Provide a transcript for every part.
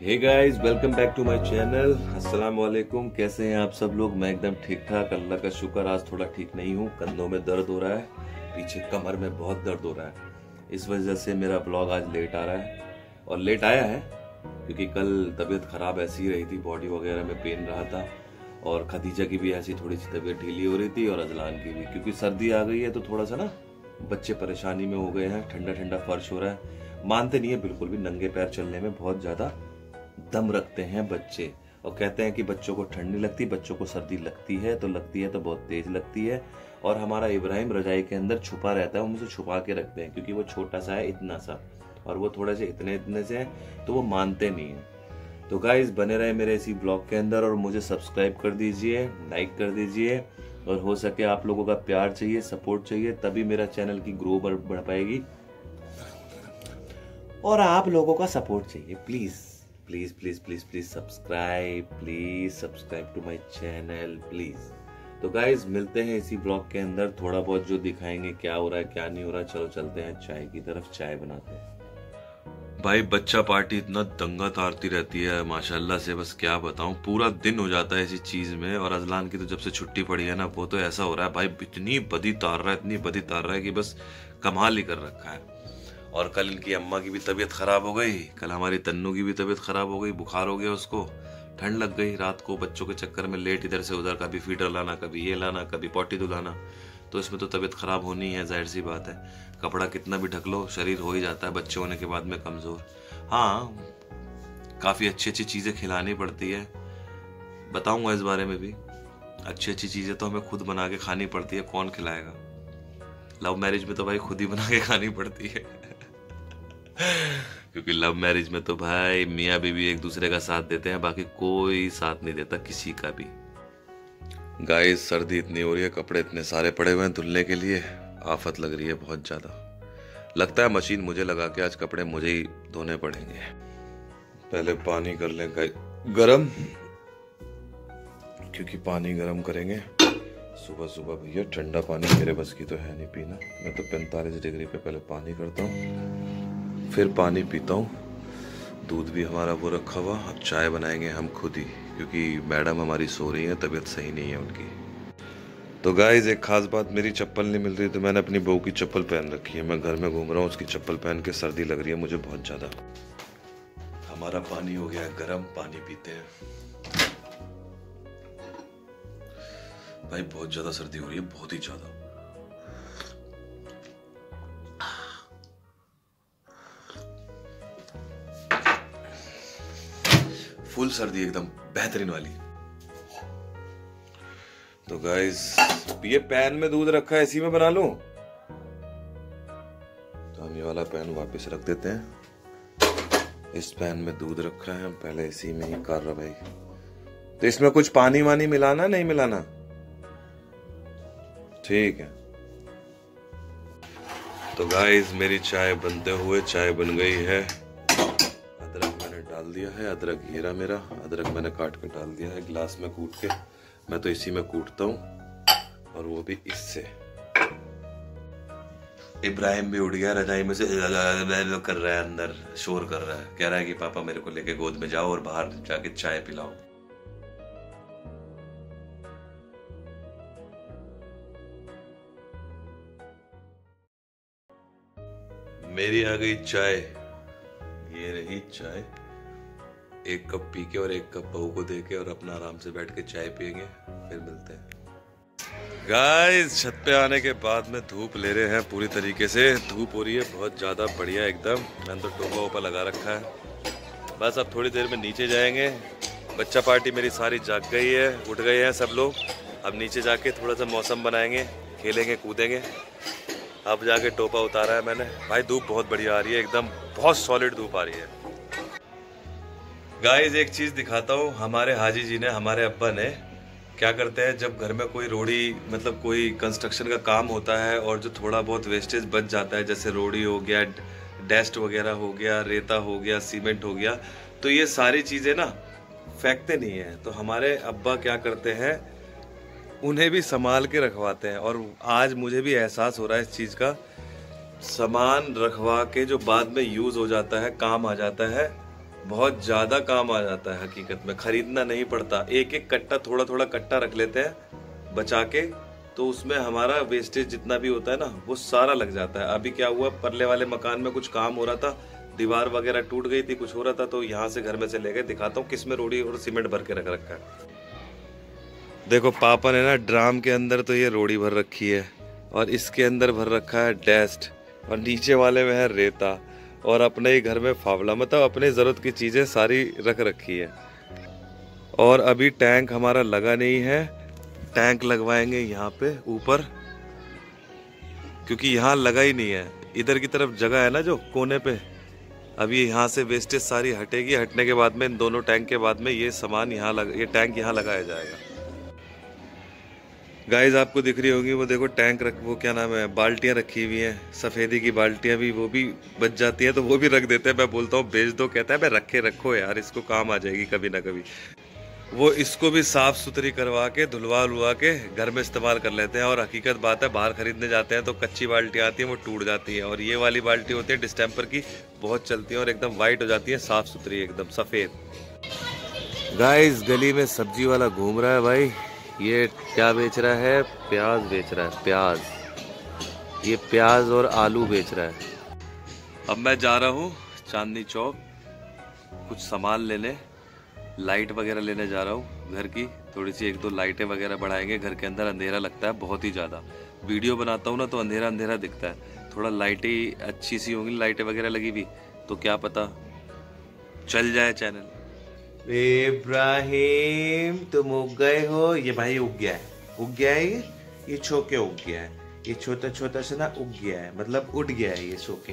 Hey guys welcome back to my channel अस्सलाम वालेकुम कैसे हैं आप सब लोग? मैं एकदम ठीक ठाक, अल्लाह का शुक्र, आज थोड़ा ठीक नहीं हूँ। कंधों में दर्द हो रहा है, पीछे कमर में बहुत दर्द हो रहा है। इस वजह से मेरा ब्लॉग आज लेट आ रहा है। और लेट आया है, क्योंकि कल तबीयत ख़राब ऐसी ही रही थी बॉडी वगैरह में पेन रहा था। और खदीजा की भी ऐसी थोड़ी सी तबीयत ढीली हो रही थी और अजलान की भी। क्योंकि सर्दी आ गई है तो थोड़ा सा ना, बच्चे परेशानी में हो गए हैं ठंडा ठंडा फर्श हो रहा है। मानते नहीं है, बिल्कुल भी नंगे पैर चलने में बहुत ज़्यादा दम रखते हैं बच्चे और कहते हैं कि बच्चों को ठंड नहीं लगती, बच्चों को सर्दी लगती है तो लगती है तो बहुत तेज लगती है और हमारा इब्राहिम रजाई के अंदर छुपा रहता है, हम उसे छुपा के रखते हैं क्योंकि वो छोटा सा है, इतना सा और वो थोड़े से इतने इतने से हैं तो वो मानते नहीं है। तो गाइज़ बने रहे मेरे इसी ब्लॉग के अंदर और मुझे सब्सक्राइब कर दीजिए लाइक कर दीजिए और हो सके आप लोगों का प्यार चाहिए सपोर्ट चाहिए, तभी मेरा चैनल की ग्रो बढ़ पाएगी। और आप लोगों का सपोर्ट चाहिए please please please please please subscribe please subscribe to my channel please तो गाइज़ मिलते हैं इसी ब्लॉग के अंदर। थोड़ा बहुत जो दिखाएँगे, क्या हो रहा है, क्या नहीं हो रहा, चलो चलते हैं, चाय की तरफ़ चाय बनाते हैं। भाई, बच्चा पार्टी इतना दंगा तारती रहती है, माशाल्लाह से बस क्या बताऊँ। पूरा दिन हो जाता है इसी चीज़ में, और अजलान की तो जब से छुट्टी पड़ी है ना, वो तो ऐसा हो रहा है, भाई, इतनी बदी तार रहा है, इतनी बदी तार रहा है कि बस कमाल ही कर रखा है। और कल इनकी अम्मा की भी तबीयत खराब हो गई, कल हमारी तन्नू की भी तबीयत खराब हो गई, बुखार हो गया उसको, ठंड लग गई, रात को बच्चों के चक्कर में लेट इधर से उधर, कभी फीडर लाना, कभी ये लाना, कभी पॉटी दुलाना तो इसमें तो तबीयत खराब होनी है ज़ाहिर सी बात है। कपड़ा कितना भी ढक लो, शरीर हो ही जाता है बच्चे होने के बाद में कमज़ोर। हाँ काफ़ी अच्छी अच्छी चीज़ें खिलानी पड़ती है। बताऊँगा इस बारे में भी। अच्छी अच्छी चीज़ें तो हमें खुद बना के खानी पड़ती है, कौन खिलाएगा? लव मैरिज में तो भाई खुद ही बना के खानी पड़ती है। क्योंकि लव मैरिज में तो भाई, मियाँ बीवी एक दूसरे का साथ देते हैं, बाकी कोई साथ नहीं देता किसी का भी। गाय सर्दी इतनी हो रही है, कपड़े इतने सारे पड़े हुए हैं धुलने के लिए, आफत लग रही है बहुत ज़्यादा। लगता है मशीन मुझे लगा के आज कपड़े मुझे ही धोने पड़ेंगे। पहले पानी कर लें गरम? क्योंकि पानी गरम करेंगे। सुबह सुबह भैया, ठंडा पानी मेरे बस की तो है नहीं पीना। मैं तो पैंतालीस डिग्री पे पहले पानी करता हूँ। फिर पानी पीता हूँ। दूध भी हमारा वो रखा हुआ, अब चाय बनाएँगे हम खुद ही, क्योंकि मैडम हमारी सो रही है, तबीयत सही नहीं है उनकी। तो गाइज़ एक खास बात, मेरी चप्पल नहीं मिल रही तो मैंने अपनी बहू की चप्पल पहन रखी है। मैं घर में घूम रहा हूँ, उसकी चप्पल पहन के सर्दी लग रही है मुझे बहुत ज़्यादा। हमारा पानी हो गया गर्म, पानी पीते हैं। भाई, बहुत ज़्यादा सर्दी हो रही है, बहुत ही ज़्यादा। फुल सर्दी एकदम, बेहतरीन वाली। तो गाइस ये पैन में दूध रखा है, इसी में बना लू? तो हम ये वाला पैन वापस रख देते हैं। इस पैन में दूध रखा है पहले इसी में ही कर रहा भाई। तो इसमें कुछ पानी वानी मिलाना, नहीं मिलाना? ठीक है। तो गाइस मेरी चाय बनते हुए चाय बन गई है। डाल दिया है, अदरक, घेरा मेरा। अदरक मैंने काट कर डाल दिया है, गिलास में कूट के। मैं तो इसी में कूटता हूँ, और वो भी इससे। इब्राहिम भी उड़ गया, रजाई में से कर रहा है अंदर, शोर कर रहा है। कह रहा है कि, पापा, मेरे को लेके गोद में जाओ और बाहर जाके चाय पिलाओ। मेरी आ गई चाय, ये रही चाय। एक कप पी के और एक कप बहू को दे के और अपना आराम से बैठ के चाय पियेंगे, फिर मिलते हैं। गाइस छत पे आने के बाद में धूप ले रहे हैं पूरी तरीके से। धूप हो रही है, बहुत ज़्यादा बढ़िया एकदम। मैंने तो टोपा वोपा लगा रखा है। बस अब थोड़ी देर में नीचे जाएँगे। बच्चा पार्टी मेरी सारी जाग गई है, उठ गए हैं सब लोग। अब नीचे जाके थोड़ा सा मौसम बनाएँगे, खेलेंगे, कूदेंगे। अब जाके टोपा उतारा है मैंने। भाई, धूप बहुत बढ़िया आ रही है, एकदम। बहुत सॉलिड धूप आ रही है। गाइस एक चीज़ दिखाता हूँ। हमारे हाजी जी ने, हमारे अब्बा ने क्या करते हैं, जब घर में कोई रोड़ी मतलब कोई कंस्ट्रक्शन का काम होता है और जो थोड़ा बहुत वेस्टेज बच जाता है, जैसे रोड़ी हो गया डेस्ट वगैरह हो गया, रेता हो गया सीमेंट हो गया तो ये सारी चीज़ें ना फेंकते नहीं है। तो हमारे अब्बा क्या करते हैं, उन्हें भी संभाल के रखवाते हैं। और आज मुझे भी एहसास हो रहा है इस चीज़ का, सामान रखवा के जो बाद में यूज़ हो जाता है, काम आ जाता है बहुत ज़्यादा काम आ जाता है हकीकत में। खरीदना नहीं पड़ता। एक एक कट्टा थोड़ा थोड़ा कट्टा रख लेते हैं बचा के तो उसमें हमारा वेस्टेज जितना भी होता है ना, वो सारा लग जाता है। अभी क्या हुआ, परले वाले मकान में कुछ काम हो रहा था, दीवार वगैरह टूट गई थी, कुछ हो रहा था तो यहाँ से घर में से ले गए। दिखाता हूँ किसमें रोड़ी और सीमेंट भर के रख रखा है। देखो, पापा ने ना ड्राम के अंदर तो ये रोड़ी भर रखी है, और इसके अंदर भर रखा है डेस्ट, और नीचे वाले में है रेता। और अपने ही घर में फावला मतलब अपने ज़रूरत की चीज़ें सारी रख रखी है। और अभी टैंक हमारा लगा नहीं है। टैंक लगवाएँगे यहाँ पे, ऊपर। क्योंकि यहाँ लगा ही नहीं है। इधर की तरफ़ जगह है ना जो, कोने पे। अभी यहाँ से वेस्टेज सारी हटेगी। हटने के बाद में इन दोनों टैंक के बाद में ये सामान यहाँ लग, ये टैंक यहाँ लगाया जाएगा। गाइस आपको दिख रही होगी, वो देखो टैंक रख, वो क्या नाम है, बाल्टियाँ रखी हुई हैं, सफेदी की बाल्टियाँ भी, वो भी बच जाती हैं तो वो भी रख देते हैं। मैं बोलता हूँ बेच दो, कहता है मैं रखे, रखो यार, इसको काम आ जाएगी कभी ना कभी। वो इसको भी साफ़ सुथरी करवा के धुलवा उलवा के घर में इस्तेमाल कर लेते हैं, और हकीकत बात है, बाहर खरीदने जाते हैं तो कच्ची बाल्टी आती है, वो टूट जाती है, और ये वाली बाल्टी होती है, डिस्टेम्पर की, बहुत चलती है, और एकदम वाइट हो जाती है साफ़ सुथरी एकदम, सफ़ेद। गाइस गली में सब्ज़ी वाला घूम रहा है भाई। ये क्या बेच रहा है? प्याज बेच रहा है, प्याज। ये प्याज और आलू बेच रहा है। अब मैं जा रहा हूँ चांदनी चौक। कुछ सामान लेने, लाइट वगैरह लेने जा रहा हूँ घर की। थोड़ी सी एक दो लाइटें वगैरह बढ़ाएँगे, घर के अंदर अंधेरा लगता है बहुत ही ज़्यादा। वीडियो बनाता हूँ ना तो अंधेरा अंधेरा दिखता है। थोड़ा लाइटें अच्छी सी होंगी, लाइटें वगैरह लगी हुई तो क्या पता चल जाए चैनल। इब्राहिम, तुम उग गए हो। ये भाई उग गया है। उग गया है ये? ये छोके उग गया है। ये छोटा छोटा सा ना उग गया है। मतलब उठ गया है ये छोके।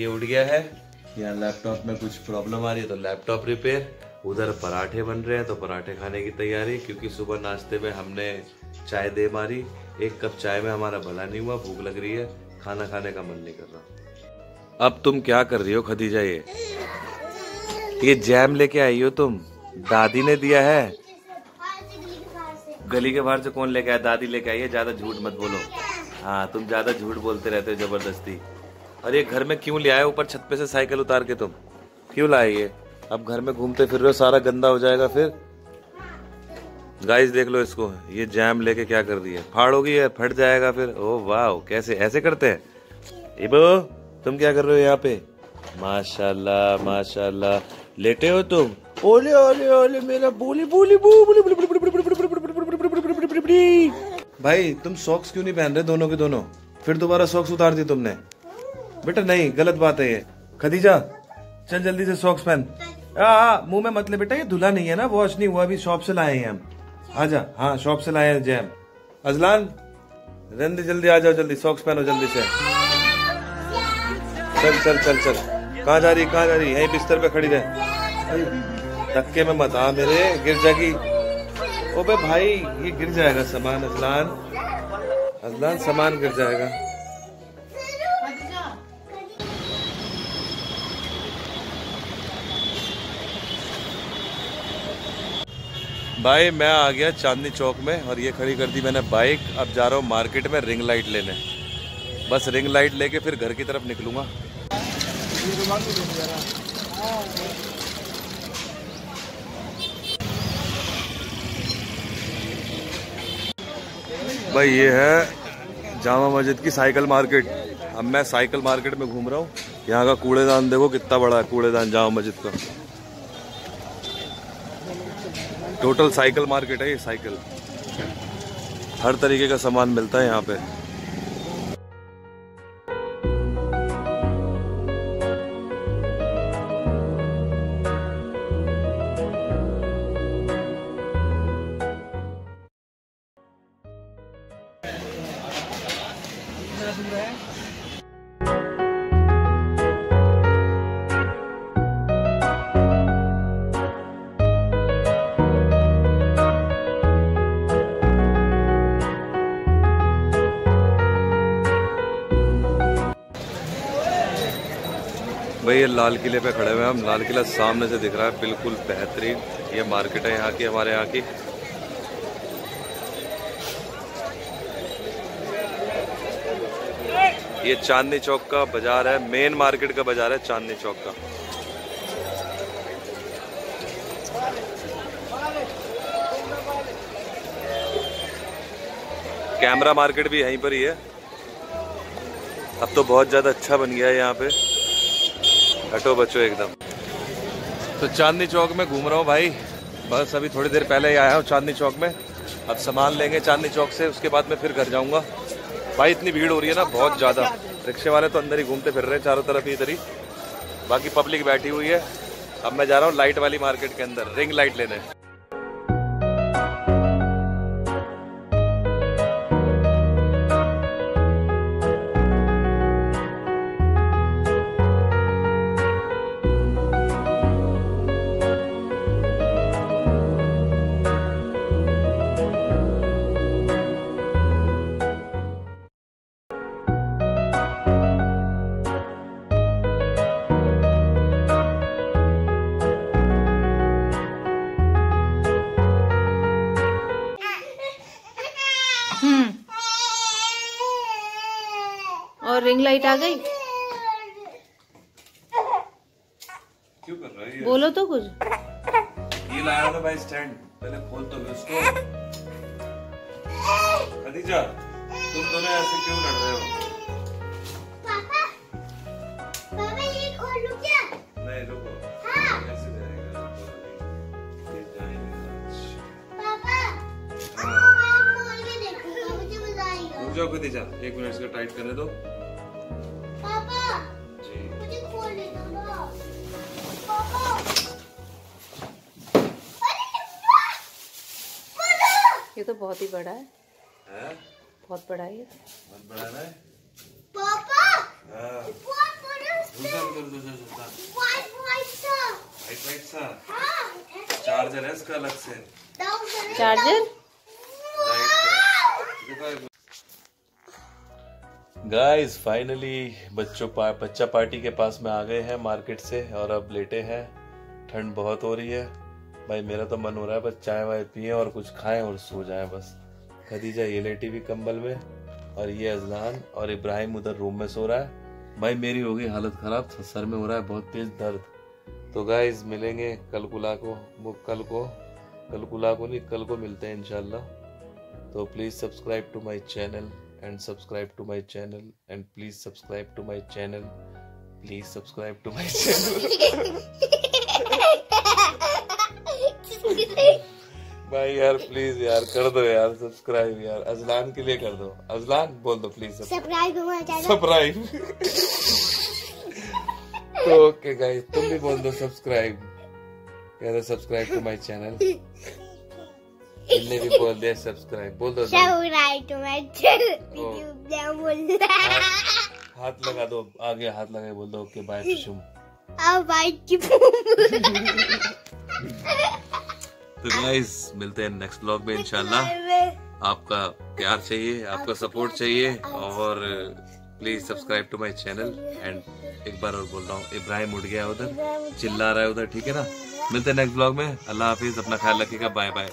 ये उठ गया है। यहाँ लैपटॉप में कुछ प्रॉब्लम आ रही है तो लैपटॉप रिपेयर उधर पराठे बन रहे हैं तो पराठे खाने की तैयारी। क्योंकि सुबह नाश्ते में हमने चाय दे मारी। एक कप चाय में हमारा भला नहीं हुआ, भूख लग रही है। खाना खाने का मन नहीं कर रहा। अब तुम क्या कर रही हो, खदीजा ये? ये जैम लेके आई हो तुम? दादी ने दिया है। गली के बाहर से कौन लेके आया? दादी लेके आई है। ज़्यादा झूठ मत बोलो। हाँ तुम ज़्यादा झूठ बोलते रहते हो ज़बरदस्ती। और ये घर में क्यों ले आए? ऊपर छत पे से साइकिल उतार के तुम। क्यों लाए ये? अब घर में घूमते फिर रहे हो, सारा गंदा हो जाएगा फिर। गाइस देख लो इसको। ये जैम लेके क्या कर है फाड़ोगी है फट जाएगा फिर? ओ वाह कैसे? ऐसे करते हैं? इबो, तुम क्या कर रहे हो यहाँ पे? माशाल्लाह माशाल्लाह। लेटे हो तुम ओले ओले ओले मेरा बोली बोली बोली भाई तुम सॉक्स क्यों नहीं पहन रहे दोनों के दोनों फिर दोबारा सॉक्स उतार दी तुमने बेटा नहीं गलत बात है ये खदीजा चल जल्दी से सॉक्स पहन मुँह में मतलब बेटा ये धुला नहीं है ना वॉश नहीं हुआ अभी शॉप से लाए हैं हम आजा हाँ शॉप से लाए हैं जैम अजलान जल्दी जल्दी आ जाओ जल्दी सॉक्स पहनो जल्दी से चल चल चल चल कहाँ जा रही, कहाँ जा रही? यही बिस्तर पे खड़ी रहे। धक्के में मत आ मेरे, गिर जाएगी। ओबे भाई, ये गिर जाएगा सामान, अजलान। अजलान सामान गिर जाएगा। भाई, मैं आ गया चांदनी चौक में और ये खड़ी कर दी मैंने बाइक। अब जा रहा हूँ मार्केट में रिंग लाइट लेने। बस रिंग लाइट लेके फिर घर की तरफ़ निकलूँगा। भाई, ये है जामा मस्जिद की साइकिल मार्केट। अब मैं साइकिल मार्केट में घूम रहा हूँ। यहाँ का कूड़ेदान देखो कितना बड़ा है, कूड़ेदान जामा मस्जिद का। टोटल साइकिल मार्केट है ये, साइकिल। हर तरीके का सामान मिलता है यहाँ पे। भाई, ये लाल किले पे खड़े हुए हैं। हम लाल किला सामने से दिख रहा है। बिल्कुल बेहतरीन ये मार्केट है यहाँ की, हमारे यहाँ की। ये चांदनी चौक का बाज़ार है मेन मार्केट का बाज़ार है चांदनी चौक का। कैमरा मार्केट भी यहीं पर ही है। अब तो बहुत ज़्यादा अच्छा बन गया है यहाँ पे। हटो बचो एकदम। तो चांदनी चौक में घूम रहा हूँ भाई। बस अभी थोड़ी देर पहले ही आया हूँ चांदनी चौक में। अब सामान लेंगे चांदनी चौक से, उसके बाद में फिर घर जाऊँगा। भाई, इतनी भीड़ हो रही है ना, बहुत ज़्यादा। रिक्शे वाले तो अंदर ही घूमते फिर रहे हैं चारों तरफ़ इधर ही। बाकी पब्लिक बैठी हुई है। अब मैं जा रहा हूँ लाइट वाली मार्केट के अंदर रिंग लाइट लेने। और रिंग लाइट आ गई? क्यों कर रही है बोलो तो कुछ। ये लाया था भाई स्टैंड पहले खोल तो लो उसको। खदीजा तुम दोनों ऐसे क्यों लड़ रहे हो? पापा पापा ये खोलूं क्या नहीं रुको। ऐसे जाएगा ये जाएगा पापा मैं खोल के देखूँगा मुझे मज़ा आएगा। रुक जाओ खदीजा एक मिनट इसको टाइट करने दो। बहुत ही बड़ा है। है? बहुत बड़ा है बहुत बड़ा है? पापा! हाँ। हाँ चार्जर है। इसका अलग से। चार्जर गाइस फाइनली बच्चों पा, बच्चा पार्टी के पास में आ गए हैं मार्केट से और अब लेटे हैं। ठंड बहुत हो रही है। भाई, मेरा तो मन हो रहा है बस चाय वाय पिए और कुछ खाएँ और सो जाएँ बस। खदीजा ये लेटी भी कंबल में और ये अजलान और इब्राहिम उधर रूम में सो रहा है। भाई, मेरी हो गई हालत खराब सर में हो रहा है बहुत तेज दर्द। तो गाइस मिलेंगे कल कुला को, वो कल को, कल कुला को नहीं, कल को मिलते हैं इंशाल्लाह। तो please subscribe to my channel and subscribe to my channel and please subscribe to my channel please subscribe to my channel भाई यार प्लीज़ यार कर दो यार सब्सक्राइब यार। अजलान के लिए कर दो। अजलान बोल दो प्लीज़ सब्सक्राइब सब्सक्राइब तो ओके गाइस तुम भी बोल दो सब्सक्राइब कह रहे सब्सक्राइब टू माय चैनल इनने भी बोल दिया सब्सक्राइब बोल दो सब्सक्राइब टू माय चैनल बोल हाथ लगा दो आगे हाथ लगा बोल दो। ओके बाय शुम अब भाई की तो गाइस मिलते हैं नेक्स्ट ब्लॉग में इंशाल्लाह आपका प्यार चाहिए, आपका सपोर्ट चाहिए, और please subscribe to my channel and एक बार और बोल रहा हूँ इब्राहिम उठ गया उधर, चिल्ला रहा है उधर, ठीक है ना? मिलते हैं नेक्स्ट ब्लॉग में। अल्लाह हाफिज, अपना ख्याल रखिएगा बाय बाय